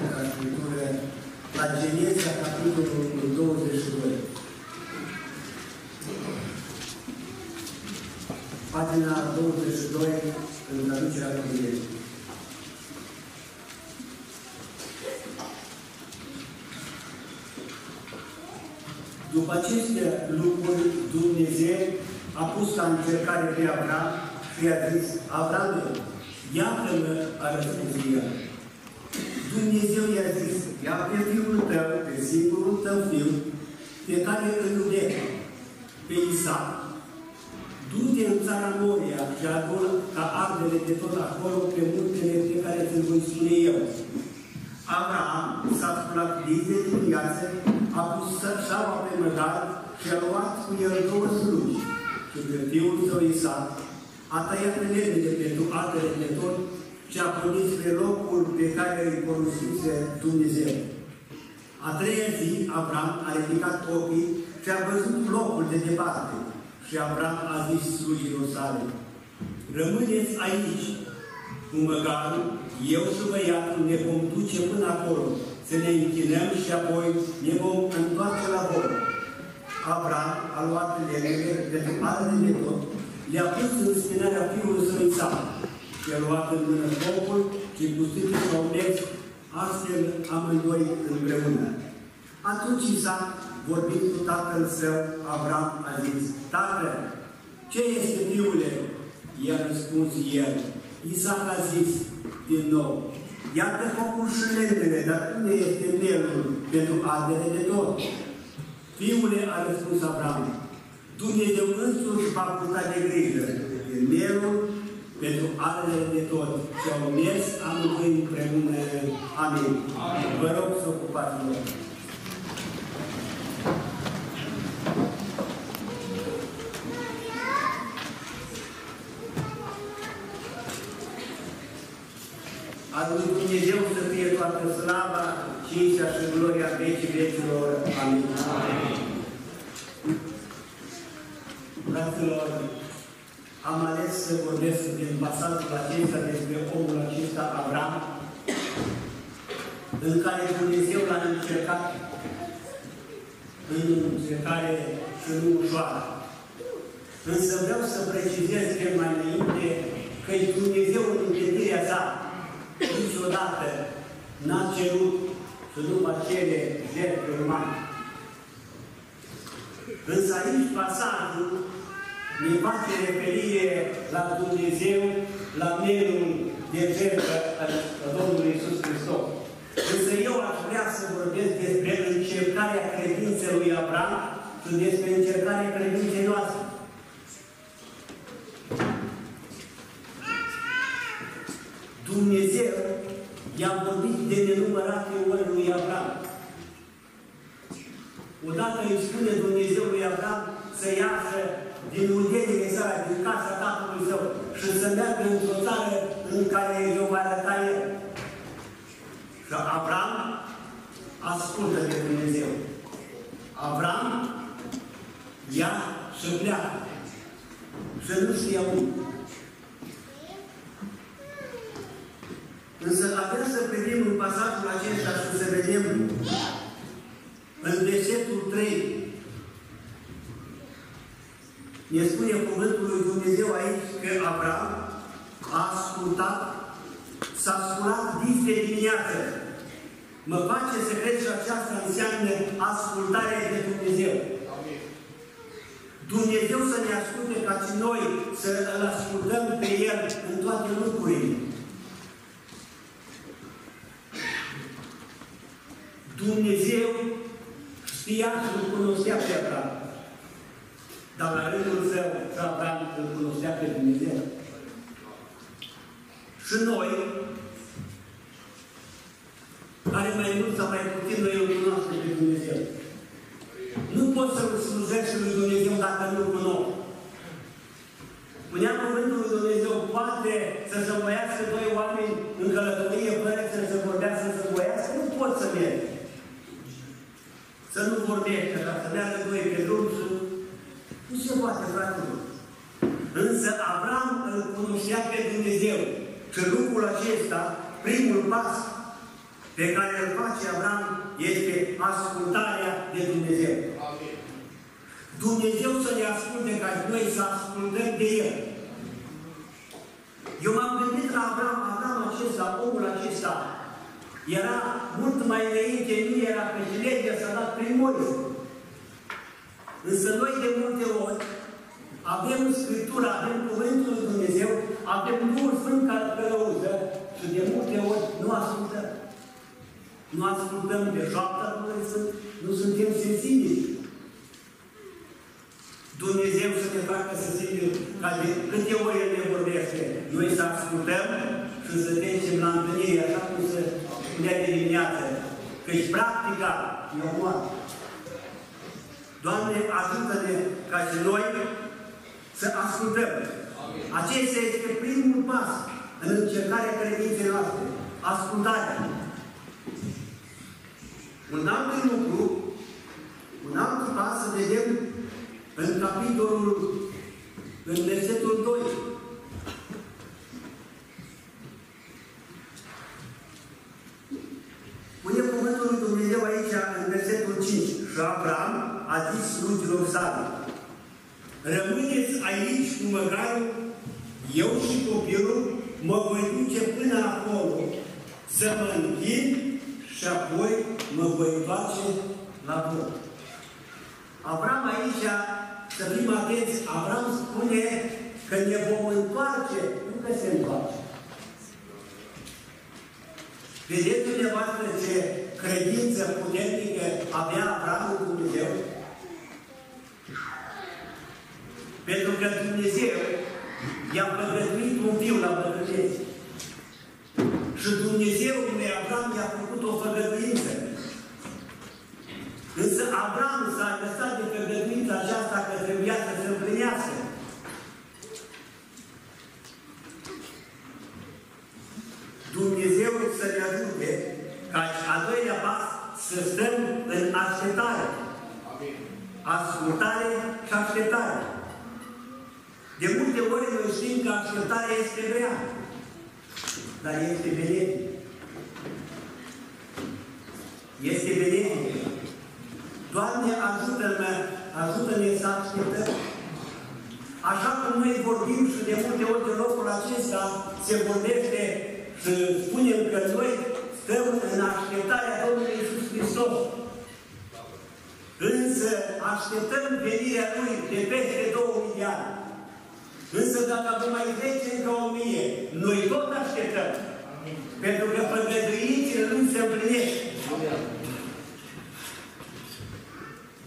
Sfânta Scriptură la Geneza, capitolul 22. Pagina 22, în traducerea Cuvântului. După aceste lucruri, Dumnezeu a pus la încercare pe Avram și i-a zis, Avram, iată-mă, a răspuns el. Dumnezeu i-a zis, ia pe fiul tău, pe singurul tău fiu, pe care îl iubești, pe Isaac, du-te în țara Moria și adună ca ardele de tot acolo pe muntele pe care ți-l voi spune eu. Abraham s-a sculat zi de dimineață, a pus șaua pe măgar și a luat cu el două slugi și pe fiul său Isaac a tăiat lemnele pentru altele de tot și a promis pe locul pe care îi poruncise Dumnezeu. A treia zi, Abraham a ridicat ochii și a văzut locul de departe. Și Abraham a zis slujilor sale, Rămâneți aici, cu măgarul, eu și băiatul ne vom duce până acolo, să ne închinăm și apoi ne vom întoarce la voi. Abraham a luat lemnele de pe de tot, le-a pus în spinarea fiului său Isaac și a luat în mână focul și pustitul și-au mers astfel amândoi împreună. Atunci Isaac, vorbind cu tatăl său, Abraham, a zis, Tată, ce este fiule? I-a răspuns el. Isaac a zis din nou, Iată focul și lemnele, dar unde este mielul pentru ardere de tot? Fiule, a răspuns Abraham, Dumnezeu însuși va purta de grijă de mielul pentru alele de tot și au mers amândoi împreună. Amin. Amin. Vă rog să ocupați loc. A lui Dumnezeu să fie toată slava, cinstea și gloria vecii vecilor. Amin. Amin. Fraților, am ales să vorbesc din pasajul acesta despre omul acesta, Avram, în care Dumnezeu l-a încercat în încercare și nu ușoară. Însă vreau să precizez că mai înainte că Dumnezeu în întâlnirea sa niciodată n-a cerut să nu va cere jertfe umane. Însă aici pasajul ne face referire la Dumnezeu, la melul de jertfă al Domnului Iisus Hristos. Însă eu aș vrea să vorbesc despre încercarea credinței lui Abraham și despre încercarea credinței noastre. Dumnezeu i-a vorbit de nenumărate ori lui Abraham. Odată îi spune Dumnezeu lui Abraham să iasă din unghierile sale, din casa tatălui său și să meargă într-o țară în care eu va arăta el. Și Abraham ascultă de Dumnezeu. Abraham ia și pleacă. Și nu știe unde. Însă avem să privim în pasajul acesta și să vedem în versetul 3 ne spune cuvântul lui Dumnezeu aici că Abraham a ascultat, s-a sculat dis de dimineață. Mă face să cred că aceasta înseamnă ascultarea de Dumnezeu. Dumnezeu să ne asculte ca și noi să îl ascultăm pe El în toate lucrurile. Dumnezeu știa și îl cunoștea pe Abraham. Dar la rândul său, și Abraham îl cunoștea pe Dumnezeu. Și noi, care mai mult sau mai puțin noi îl cunoaștem pe Dumnezeu. Nu poți să-L slujești lui Dumnezeu dacă nu-L cunoști. Spunea cuvântul lui Dumnezeu, poate să se învoiască doi oameni în călătorie fără să se vorbească, să se învoiască, nu pot să mergi. Să nu vorbește, dar să meargă doi pe drum și nu se poate, fraților. Însă Avram îl cunoștea pe Dumnezeu. Și lucrul acesta, primul pas pe care îl face Avram este ascultarea de Dumnezeu. Dumnezeu să ne asculte ca noi să ascultăm de El. Eu m-am gândit la Avram, Avram acesta, omul acesta, era mult mai înainte, nu era pe legea s-a dat prin Moise. Însă noi de multe ori avem Scriptura, avem Cuvântul lui Dumnezeu, avem Duhul Sfânt care călăuză și de multe ori nu ascultăm. Nu ascultăm de joapta Duhului Sfânt, nu suntem sensibili. Dumnezeu să ne facă să simțim ca de câte ori El ne vorbește, noi să ascultăm și să trecem la întâlnire, așa cum se spunea de dimineață. Căci practica e o moarte. Doamne, ajută-ne ca și noi să ascultăm. Acesta este primul pas în încercarea credinței noastre. Ascultarea. Un alt lucru, un alt pas să vedem în capitolul, în versetul 2. Pune cuvântul lui Dumnezeu aici, în versetul 5. Și Abraham a zis slugilor sale, Rămâneți aici cu măgarul, eu și copilul mă voi duce până acolo să mă închin și apoi mă voi face la vot. Avram aici, să fim atenți, Avram spune că ne vom întoarce, nu că se întoarce. Vedeți dumneavoastră ce credință puternică avea Avram în Dumnezeu? Pentru că Dumnezeu i-a păgătuit un fiu la bătrânețe. Și Dumnezeu lui Avram i-a făcut o făgăduință. Însă Avram s-a lăsat de făgăduința aceasta că trebuia să se împlinească. Dumnezeu să ne ajute ca a doilea pas să stăm în așteptare. Ascultare și așteptare. De multe ori noi știm că așteptarea este grea, dar este benefică. Este benefică. Doamne, ajută-mă, ajută-ne să așteptăm. Așa cum noi vorbim și de multe ori de locul acesta se vorbește și spunem că noi stăm în așteptarea Domnului Iisus Hristos. Însă așteptăm venirea Lui de peste 2000 de ani. Însă dacă avem mai trece încă o mie, noi tot așteptăm. Amin. Pentru că făgăduințele nu se împlinesc.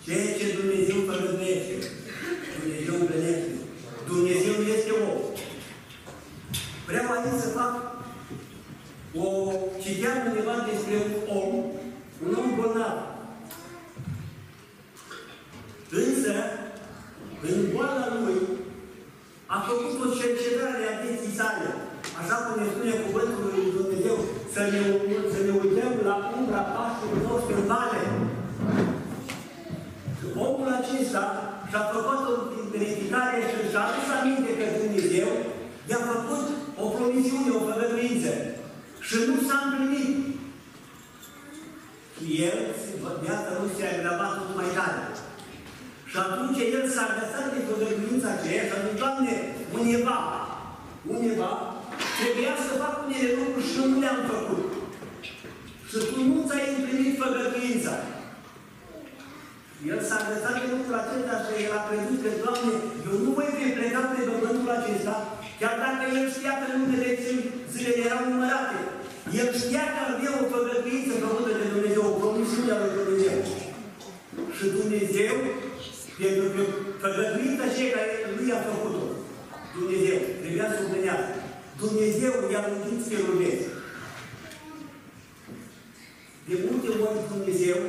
Ceea ce Dumnezeu făgăduiește, Dumnezeu împlinește. Dumnezeu este om. Vreau aici să fac o citeam undeva despre un om, un om bolnav. Însă, în boala lui, a făcut o cercetare a vieții sale. Așa cum ne spune cuvântul lui Dumnezeu, să ne, să ne uităm la umbra pașului nostru în vale. Omul acesta și-a făcut o verificare și și-a adus aminte că Dumnezeu i-a făcut o promisiune, o făgăduință. Și nu s-a împlinit. Și el, viața lui se-a agravat tot mai tare. Și atunci el s-a găsat de făgăduința aceea și a zis, Doamne, undeva, undeva, trebuia să fac unele lucruri și nu le-am făcut. Și tu nu ți-ai împlinit făgăduința. El s-a găsat de lucrul acesta și el a crezut că, Doamne, eu nu voi fi plecat pe pământul acesta, chiar dacă el știa că numele zilele erau numărate. El știa că avea o făgăduință făcută de Dumnezeu, o promisiune a lui Dumnezeu. Și Dumnezeu pentru că făgăduința cei care lui a făcut-o, Dumnezeu, trebuia să o împlinească. Dumnezeu i-a lungit felul vieții. De multe ori Dumnezeu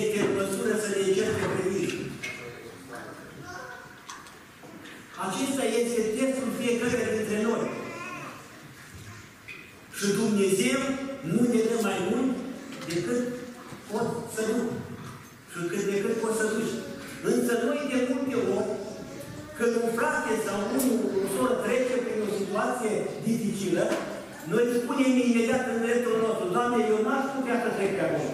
este în măsură să ne încerce credință. Acesta este testul fiecare dintre noi. Și Dumnezeu nu ne dă mai mult decât cartas recadas.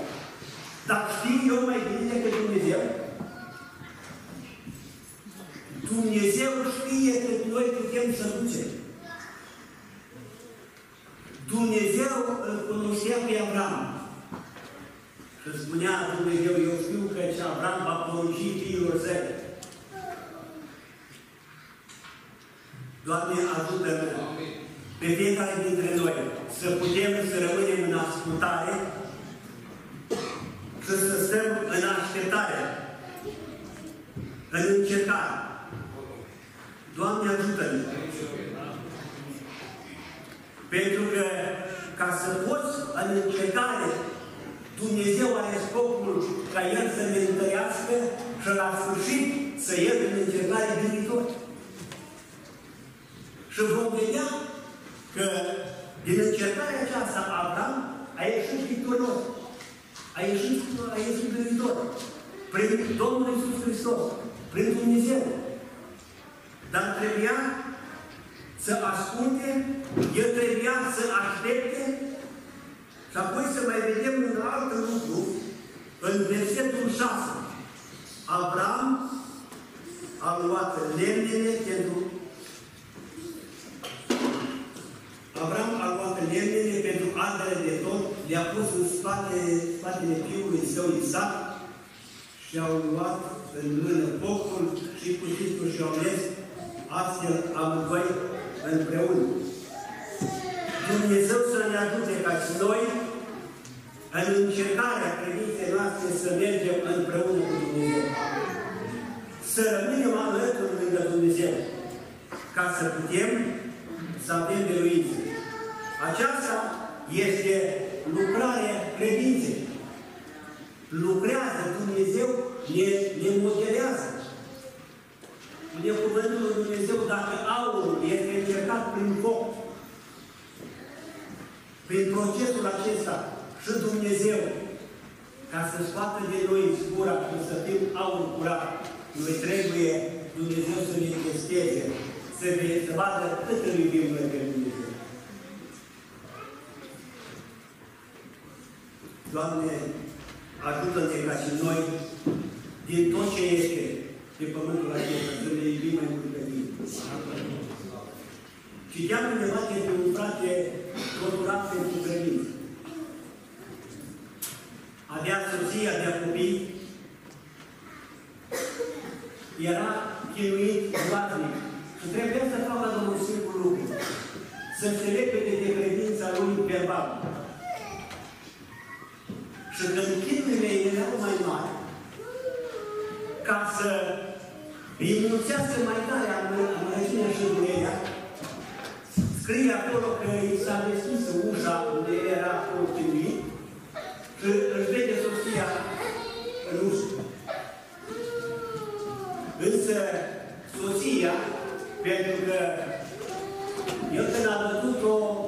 În așteptare, în încercare. Doamne, ajută-ne! Pentru că ca să poți în încercare, Dumnezeu are scopul ca El să ne întărească și la sfârșit să ies în încercare viitor. Și vom vedea că din încercarea aceasta Abraham a ieșit victorios. A ieșit, a ieșit viitor. Prin Domnul Iisus Hristos. Prin Dumnezeu. Dar trebuia să asculte, el trebuia să aștepte și apoi să mai vedem un alt lucru în versetul 6. Abraham a luat lemnele pentru Abraham a luat le-a pus în spate, spatele fiului său Isaac și au luat în mână focul și cu și au mers astfel amândoi împreună. Dumnezeu să ne ajute ca și noi în încercarea credinței noastre să mergem împreună cu Dumnezeu. Să rămânem alături lângă Dumnezeu ca să putem să avem biruință. Aceasta este lucrarea credinței. Lucrează Dumnezeu, ne, ne modelează. Spune Cuvântul Lui Dumnezeu, dacă aurul este încercat prin foc, prin procesul acesta, și Dumnezeu, ca să scoată de noi scura și să fim aur curat, noi trebuie Dumnezeu să ne testeze, să, ne, să vadă cât îl iubim noi pe Dumnezeu. Doamne, ajută-ne ca și noi, din tot ce este, pe pământul acesta, să ne iubim mai mult pe tine. Citeam undeva pe un frate torturat pentru credință. Avea soție, avea copii, era chinuit groaznic și trebuia să facă un singur lucru. Să se repede de credința lui verbal. Și când chinurile erau mai mari, ca să îi mulțească mai tare amărăciunea și durerea, scrie acolo că i s-a deschis ușa unde era chinuit și își vede soția în ușă. Însă soția, pentru că el când a văzut-o, nu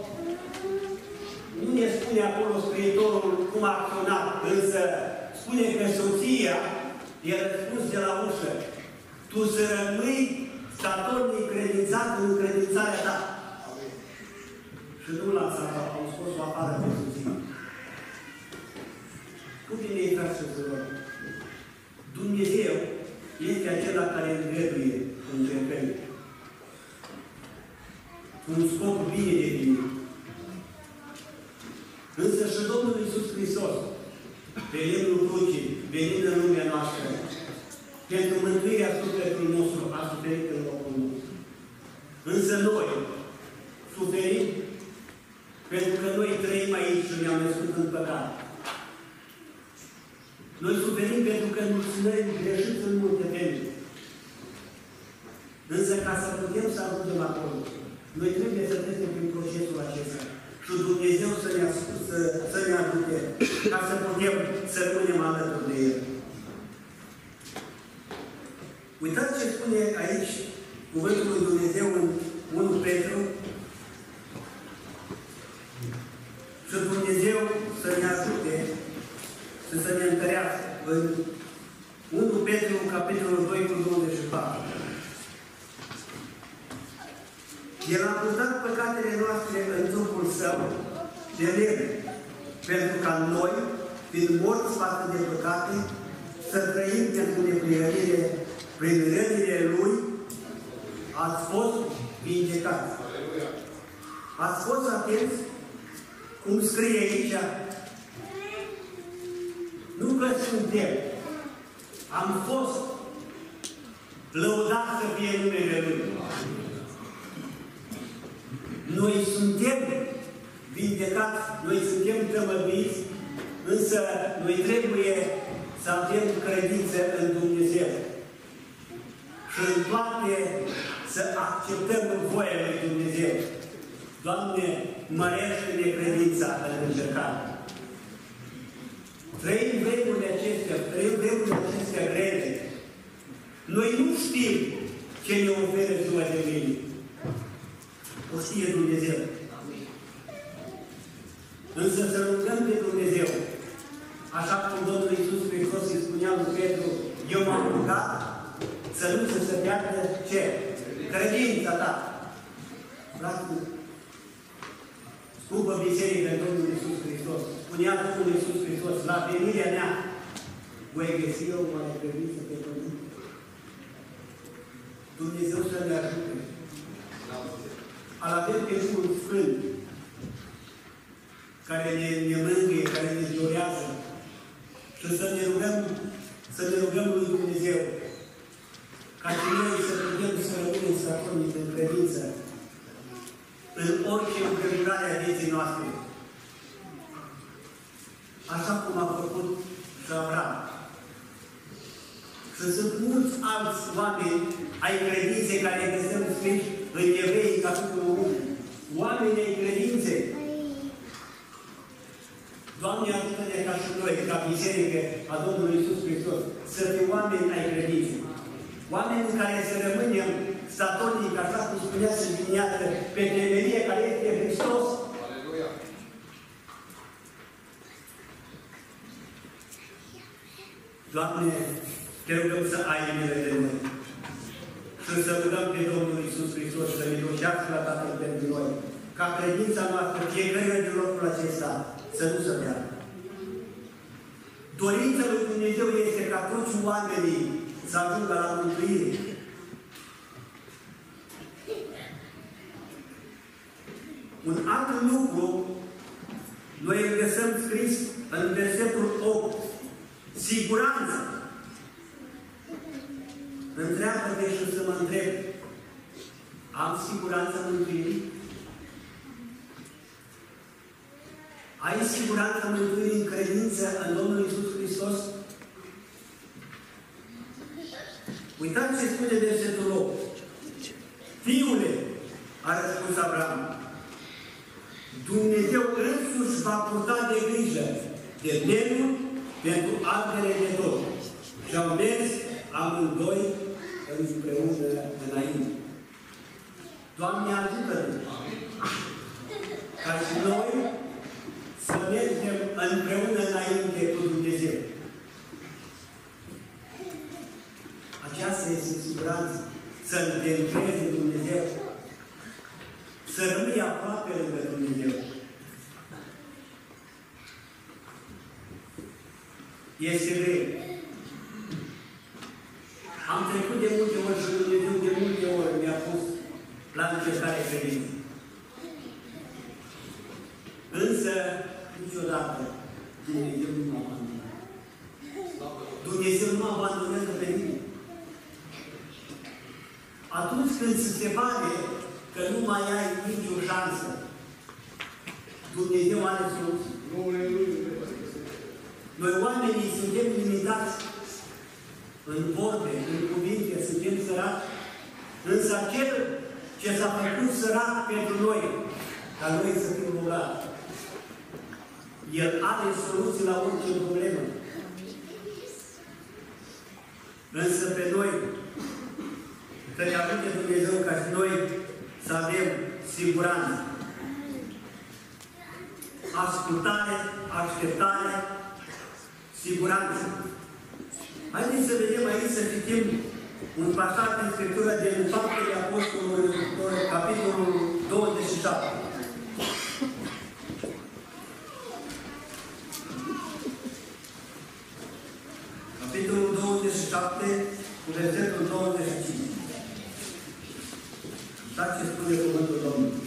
ne spune acolo scriitorul cum a acționat, însă spune că soția i-a răspuns de la ușă, tu să rămâi statornic credințat în credințarea ta. Și nu l-a au scos-o afară pe soție. Cum bine e, frate și Dumnezeu este acela care îngăduie încercări. Un scop bine definit. Însă și Domnul Iisus Hristos, pe lemnul crucii, venind în lumea noastră, pentru mântuirea sufletului nostru, a suferit în locul nostru. Însă noi suferim pentru că noi trăim aici și ne-am născut în păcat. Noi suferim pentru că nu suntem greșiți în multe feluri. Însă ca să putem să ajungem acolo, noi trebuie să trecem prin procesul acesta. Și Dumnezeu să ne, să, să ne ajute ca să putem să rămânem alături de El. Uitați ce spune aici Cuvântul lui Dumnezeu în 1 Petru și Dumnezeu să ne ajute și să ne întărească în 1 Petru, capitolul 2 cu 24. El a purtat păcatele noastre în trupul său de lemn, pentru ca noi, fiind morți față de păcate, să trăim pentru neprihănire prin rănile Lui, ați fost vindecați. Ați fost atenți cum scrie aici? Nu că suntem. Am fost lăudat să fie numele Lui. Noi suntem vindecați, noi suntem tămăduiți, însă noi trebuie să avem credință în Dumnezeu. Și în toate să acceptăm voia lui Dumnezeu. Doamne, mărește-ne credința în încercare. Trăim vremurile acestea, trăim vremurile acestea grele. Noi nu știm ce ne oferă ziua de mâine. O știe Dumnezeu. Însă să rugăm pe Dumnezeu, așa cum Domnul Iisus Hristos îi spunea lui Petru, eu m-am rugat să nu se să piardă ce? Credința ta. Frate, scumpă biserică Domnul Iisus Hristos, spunea Domnul Iisus Hristos, la venirea mea, voi găsi eu mai credință pe pământ. Dumnezeu să ne ajute. Al avem pe un Sfânt, care ne, ne mângâie, care ne dorează și să ne rugăm, să ne rugăm lui Dumnezeu ca și noi să putem să rămânem statornici în credință în orice împrejurare a vieții noastre. Așa cum a făcut și Avram. Și sunt mulți alți oameni ai credinței care găsăm scriși în Evrei, capitolul 1. Oameni ai credinței. Doamne, ajută-ne ca și noi, ca biserică a Domnului Iisus Hristos, să fim oameni ai credinței. Oameni în care să rămânem statornic, așa cum spunea să dimineață, pe temerie care este Hristos. Aleluia! Doamne, te rugăm să ai milă de noi. Și să rugăm pe Domnul Iisus Hristos să ne ducească la Tatăl pentru noi. Ca credința noastră, fiecare din locul acesta, să nu se meargă. Dorința lui Dumnezeu este ca toți oamenii să ajungă la mântuire. Un alt lucru, noi îl găsăm scris în versetul 8. Siguranță. Întreabă-te și să mă întreb. Am siguranță mântuirii? Ai siguranță mântuirii în credință în Domnul Iisus Hristos? Uitați ce spune versetul 8. Fiule, a răspuns Abraham, Dumnezeu însuși va purta de grijă de lemnul pentru altele de tot. Și au mers amândoi împreună înainte. Doamne, ajută-ne! Ca și noi să mergem împreună înainte cu Dumnezeu. Aceasta este siguranță. Să ne încrezi Dumnezeu. Să rămâi aproape lângă Dumnezeu. Este greu. Am trecut de multe ori și Dumnezeu de multe ori mi-a pus la încercare credință. Însă, niciodată, Dumnezeu nu m-a abandonat. Dumnezeu nu mă abandonează pe mine. Atunci când se pare că nu mai ai nicio șansă, Dumnezeu are soluții. Noi oamenii suntem limitați în vorbe, în cuvinte, suntem săraci, însă cel ce s-a făcut sărac pentru noi, ca noi să fim bogați, El are soluții la orice problemă. Însă pe noi, să ne ajute Dumnezeu ca și noi să avem siguranță. Ascultare, așteptare, siguranță. Haideți să vedem aici, să citim un pasaj din Scriptură din Faptele Apostolului, capitolul 27. Capitolul 27, cu versetul 25. Da ce spune cuvântul Domnului.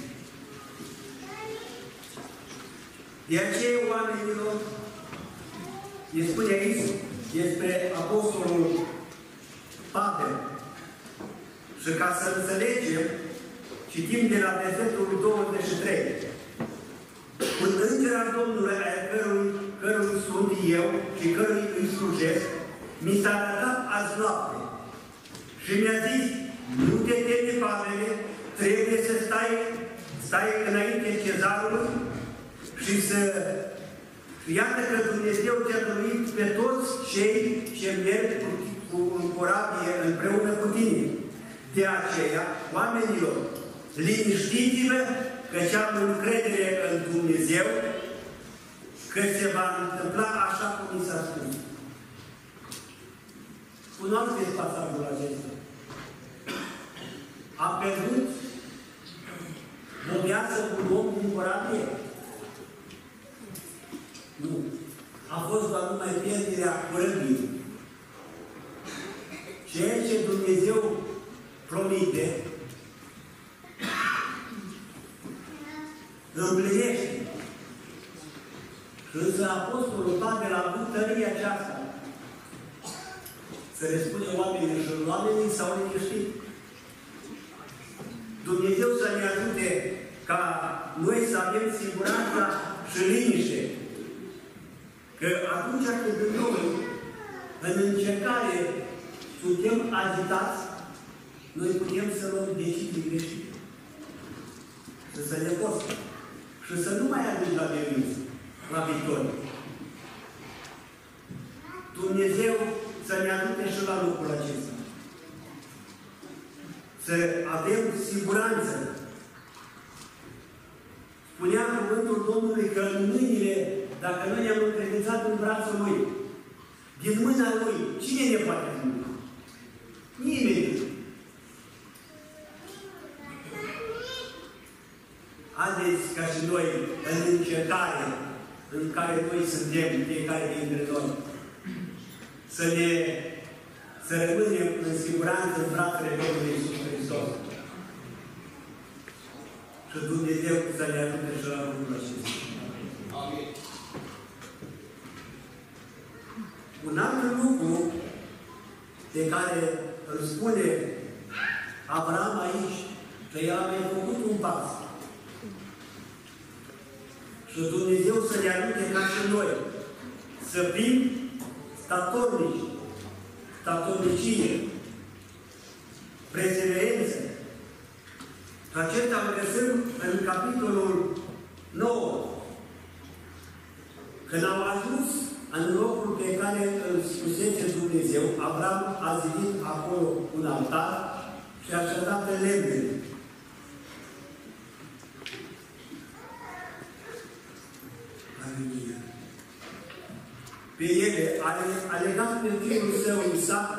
De aceea, oamenilor, îi spune aici despre Apostolul Pavel. Și ca să înțelegem, citim de la versetul 23. Un înger al Domnului, al cărui, cărui sunt eu și cărui îi slujesc, mi s-a arătat azi noapte și mi-a zis, nu te teme, Pavele, trebuie să stai, stai înainte cezarului și să Iată că Dumnezeu te-a dorit pe toți cei ce merg cu, cu în corabie împreună cu tine. De aceea, oamenilor, liniștiți-vă că am încredere în Dumnezeu că se va întâmpla așa cum mi s-a spus. Cunoașteți pasajul acesta. A pierdut o viață cu un om din corabie. Nu. A fost doar numai pierderea curăbii. Ceea ce Dumnezeu promite, împlinește. Și însă Apostolul Pavel a avut tăria aceasta. Să le spune oamenii și oamenii s-au liniștit. Dumnezeu să ne ajute ca noi să avem siguranța și liniște. Că atunci când noi, în încercare, suntem agitați, noi putem să luăm decizii greșite. Să se ne costă. Și să nu mai ajungi la devință, la victorie. Dumnezeu să ne ajute și la lucrul acesta. Să avem siguranță. Spunea cuvântul Domnului că în mâinile dacă noi ne-am încredințat în brațul Lui, din mâna Lui, cine ne poate vinde? Nimeni. Haideți ca și noi, în încercare în care noi suntem, fiecare dintre noi, să ne să rămânem în siguranță în brațele Domnului Iisus Hristos. Și Dumnezeu să ne ajute și la lucrul acesta. Amin. Un alt lucru de care îl spune Abraham aici, că el a mai făcut un pas. Și Dumnezeu să ne ajute ca și noi să fim statornici, statornicie, perseverență. Și acesta îl găsim în capitolul 9. Când au ajuns în locul pe care îl spusese Dumnezeu, Abraham a zidit acolo un altar și a așezat pe lemne. Pe ele a, a legat pe fiul său Isaac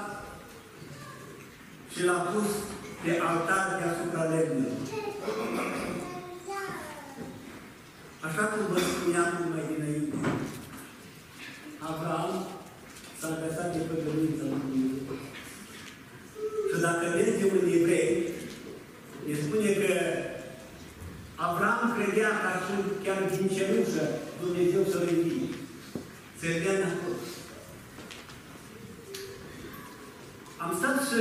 și l-a pus pe altar deasupra lemnului. Așa cum vă spuneam mai dinainte. Abraham s-a lăsat de păgălință în Dumnezeu. Și dacă mergem în evrei, ne spune că Abraham credea ca și chiar din cerușă Dumnezeu să-l învie. Se vedea acolo. Am stat și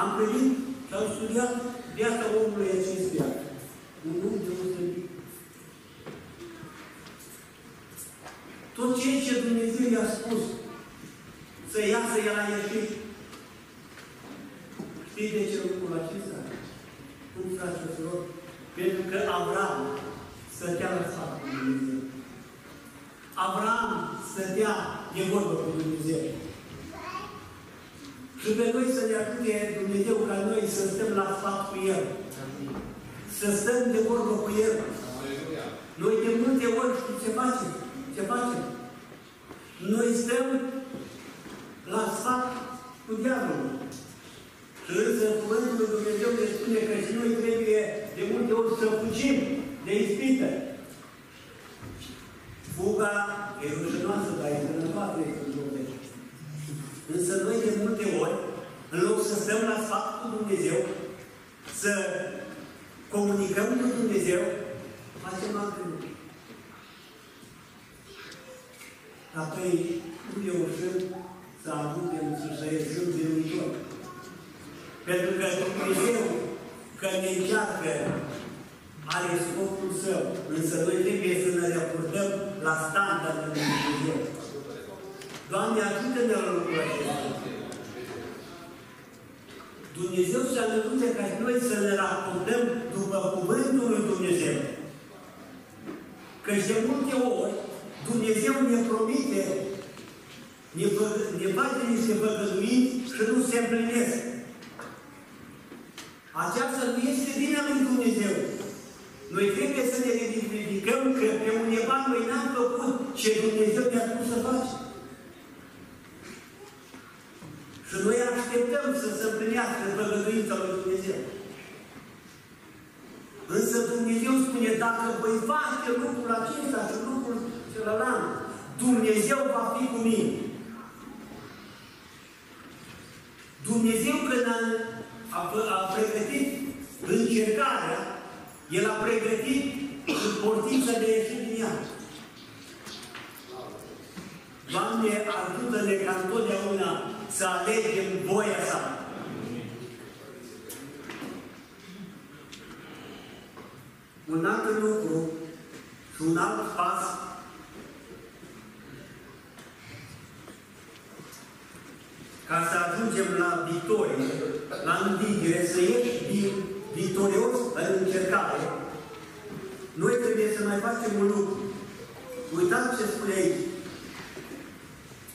am privit și am studiat viața omului acestuia. Un om deosebit. Tot ceea ce Dumnezeu i-a spus să iasă, el a ieșit. Știți de ce lucrul acesta? Cum, fraților? Pentru că Avram stătea la sfatul lui Dumnezeu. Avram stătea de vorbă cu Dumnezeu. Și pe noi să ne ajute Dumnezeu ca noi să stăm la sfat cu El. Să stăm de vorbă cu El. Noi de multe ori știți ce facem? Ce facem? Noi stăm la sfat cu diavolul. Și însă Cuvântul lui Dumnezeu ne spune că și noi trebuie de multe ori să fugim de ispită. Fuga e rușinoasă, dar e sănătoasă, e sănătoasă. Însă noi de multe ori, în loc să stăm la sfat cu Dumnezeu, să comunicăm cu Dumnezeu, facem alte lucruri. Apoi nu reușim să ajungem să să ieșim din viitor. Pentru că Dumnezeu, că ne încearcă, are scopul său, însă noi trebuie să ne raportăm la standardul lui Dumnezeu. Doamne, ajută-ne la lucrul acesta. Dumnezeu să ajute ca și noi să ne raportăm după Cuvântul lui Dumnezeu. Că de multe ori Dumnezeu ne promite, ne, fă, ne face niște făgăduinți și nu se împlinesc. Aceasta nu este vina lui Dumnezeu. Noi trebuie să ne identificăm că pe undeva noi n-am făcut ce Dumnezeu ne-a spus să facem. Și noi așteptăm să se împlinească făgăduința lui Dumnezeu. Însă Dumnezeu spune, dacă voi face lucrul acesta și lucrul celălalt, Dumnezeu va fi cu mine. Dumnezeu când a, a, a pregătit încercarea, El a pregătit portița de ieșit din ea. Doamne, ajută-ne ca întotdeauna să alegem voia sa. Un alt lucru și un alt pas ca să ajungem la victorie, la învingere, să ieși din victorios în încercare, noi trebuie să mai facem un lucru. Uitați ce spune aici.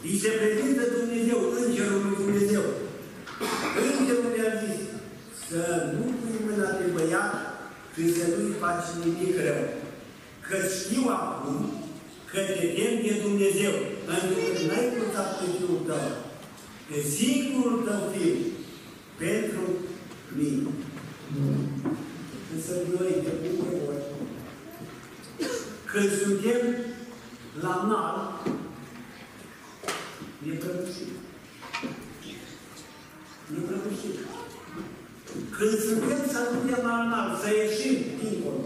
Îi se prezintă Dumnezeu, Îngerul lui Dumnezeu. Îngerul i-a zis să nu pui mâna pe băiat și să nu-i faci nimic rău. Că știu acum că te tem de Dumnezeu, pentru că n-ai purtat pe fiul tău, pe singurul tău fiu, pentru mine. Însă noi, de multe ori, când suntem la mal, ne prăbușim. Ne prăbușim. Când suntem să ajungem la înalt, să ieșim dincolo,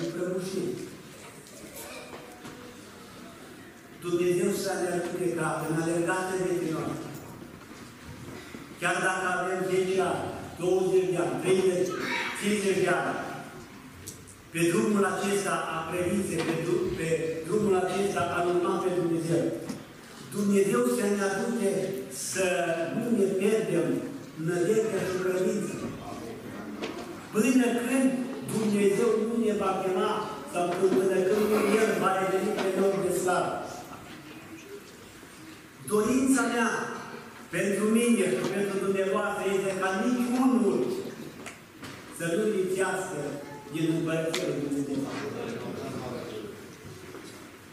ne prăbușim. Dumnezeu să ne ajute ca în alergată de noastră, chiar dacă avem 10 ani, 20 de ani, 30, 50 de ani, pe drumul acesta a credinței, pe, drum, pe drumul acesta a urmat pe Dumnezeu. Dumnezeu să ne ajute să nu ne pierdem nădejdea și credința. Până când Dumnezeu nu ne va chema sau până când El va reveni pe noi de slavă. Dorința mea pentru mine și pentru dumneavoastră este ca niciunul să nu lipsească din Împărăția Lui Dumnezeu.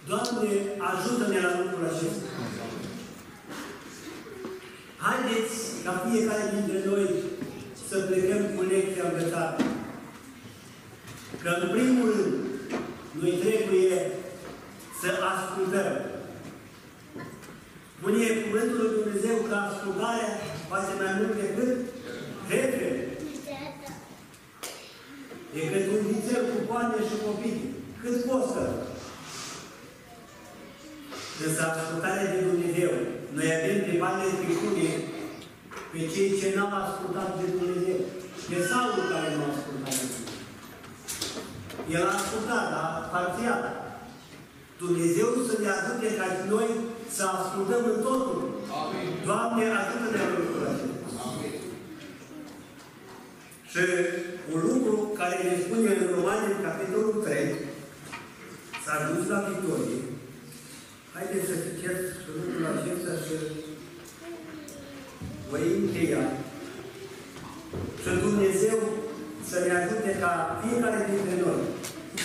Doamne, ajută-ne la lucrul acesta. Haideți ca fiecare dintre noi să plecăm cu lecția învățată. Că în primul rând, noi trebuie să ascultăm. Spune Cuvântul lui Dumnezeu că ascultarea face mai mult decât trebuie. Decât un vițel cu poane și copii. Cât costă? Însă ascultarea de Dumnezeu. Noi avem pe bani de Scripturii pe cei ce n-au ascultat de Dumnezeu. De Saul care nu a ascultat de Dumnezeu. El a ascultat, dar parțial. Dumnezeu să ne ajute ca și noi să ascultăm în totul. Amin. Doamne, ajută-ne la lucrul acesta. Și un lucru care ne spune în Romani, în capitolul 3, s-a dus la victorie. Haideți să citeți lucrul acesta și voi încheia. Și Dumnezeu să ne ajute ca fiecare dintre noi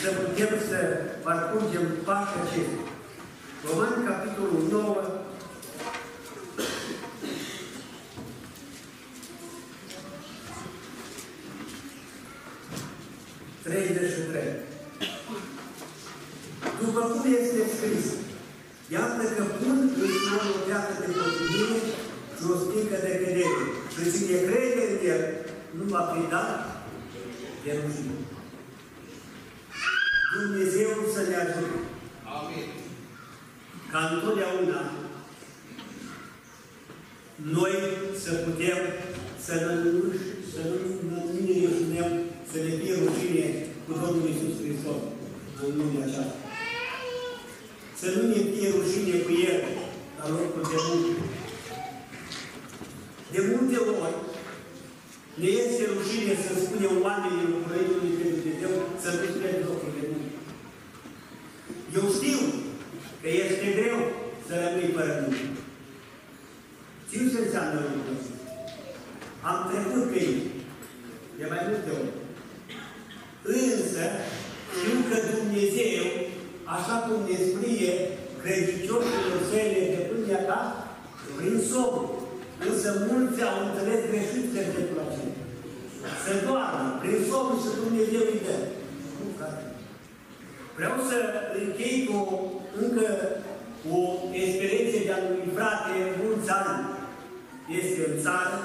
să putem să parcurgem pașii acestea. Roman, capitolul 9, treizeci și trei. După cum este scris, iată că pun în Sion o de potrivire și o spică de credere. Cine crede în el, nu va fi dat de rușine. Fie rușine cu El la locul de muncă. De multe ori ne este rușine să spunem oamenilor Proiectului de Dumnezeu să nu spunem locul de muncă. Eu știu că este greu să rămâi fără muncă. Știu ce înseamnă lucrul ăsta. Am trecut pe ei de mai multe ori. Însă, știu că Dumnezeu, așa cum ne scrie credincioșilor sale de până ta, prin somn. Însă mulți au înțeles greșit versetul acela. Să doarmă, prin somn și Dumnezeu îi dă. Nu, frate. Vreau să închei cu încă o experiență de-a lui frate, mulți ani. Este în țară,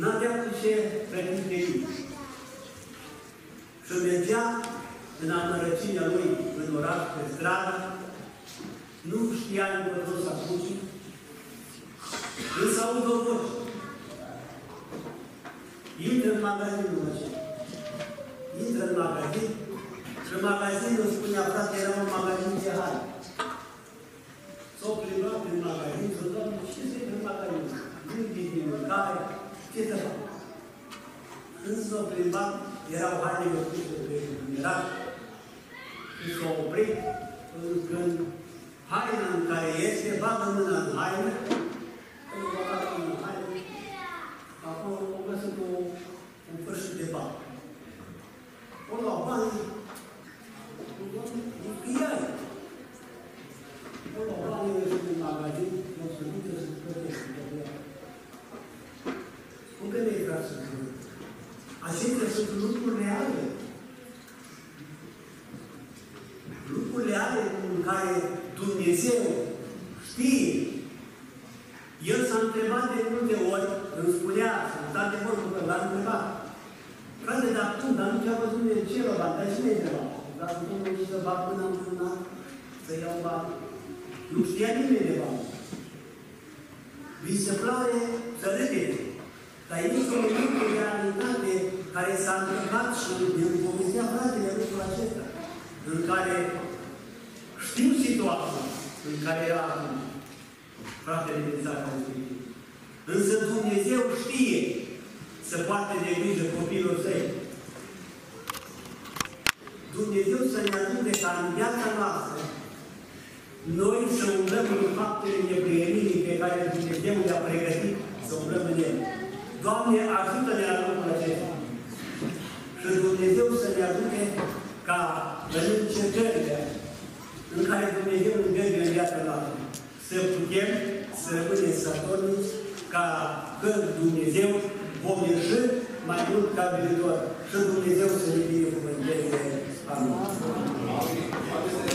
n-avea cu ce pregătite iubi. Și mergea în amărăciunea lui în oraș, pe stradă, nu știa încotro să apuce, însă aud o voce. Intră în magazinul acela. Intră în magazin și în magazin îmi spunea, frate, era un magazin de haine. S-au plimbat prin magazin, s-au doamne, ce se în magazin? Nu din mâncare, ce să fac? Când s-au plimbat, erau hainele puse pe numerat și s-au oprit când haina în care este, bagă mâna în haină, când o bagă mâna în haină, acolo o găsit o, un fârșit de bani. O luau banii, nu iai. O luau banii, și în magazin, o să ducă să plătește de ea. Cum că ne vrea să spun? Acestea sunt lucruri reale. Lucruri reale în care Dumnezeu știe. El s-a întrebat de multe ori, îmi spunea, sunt adevăr, că l-a întrebat. Frate, dar cum? Dar nu te-a văzut de ce vă bani? Dar cine întreba? Dar Domnul să bag până în mână, să iau bani. Nu știa nimeni de bani. Vi se pare să râdeți. Dar este un lucru de realitate care s-a întâmplat și din povestea fratele lucrul acesta, în care știu situația în care era acum fratele din țara respectivă. Însă Dumnezeu știe să poate de grijă copilul săi. Dumnezeu să ne ajute ca în viața noastră noi să umblăm în faptele neprienirii pe care Dumnezeu le-a pregătit să umblăm în ele. Doamne, ajută-ne la lucrul acesta. Și Dumnezeu să ne ajute ca în încercările în care Dumnezeu ne dă în viața noastră, să putem să rămânem sătornici ca când Dumnezeu vom ieși mai mult ca viitor. Și Dumnezeu să ne binecuvânteze. どうもありがとうございました。